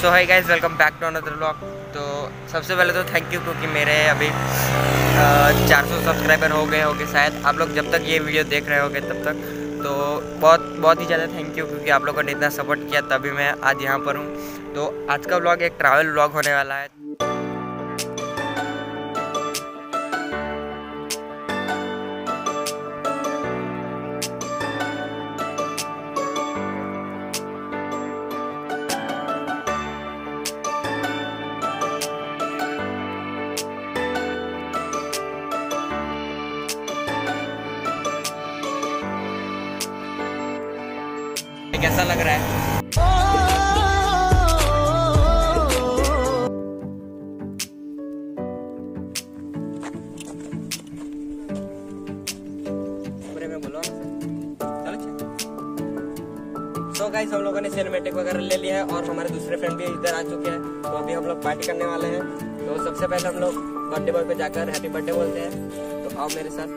So hi guys welcome back to another blog तो सबसे पहले तो थैंक यू क्योंकि मेरे अभी चार सौ सब्सक्राइबर हो गए होंगे शायद। आप लोग जब तक ये वीडियो देख रहे होंगे तब तक। तो बहुत बहुत ही ज़्यादा थैंक यू क्योंकि आप लोगों ने इतना सपोर्ट किया, तभी मैं आज यहाँ पर हूँ। तो आज का ब्लॉग एक ट्रैवल ब्लॉग होने वाला है। कैसा लग रहा है। तो गाइस हम लोगों ने सिनेमेटिक वगैरह ले लिया है और हमारे दूसरे फ्रेंड भी इधर आ चुके हैं। तो अभी हम लोग पार्टी करने वाले हैं। तो सबसे पहले हम लोग बर्थडे बॉय पे जाकर हैप्पी बर्थडे बोलते हैं। तो आओ मेरे साथ.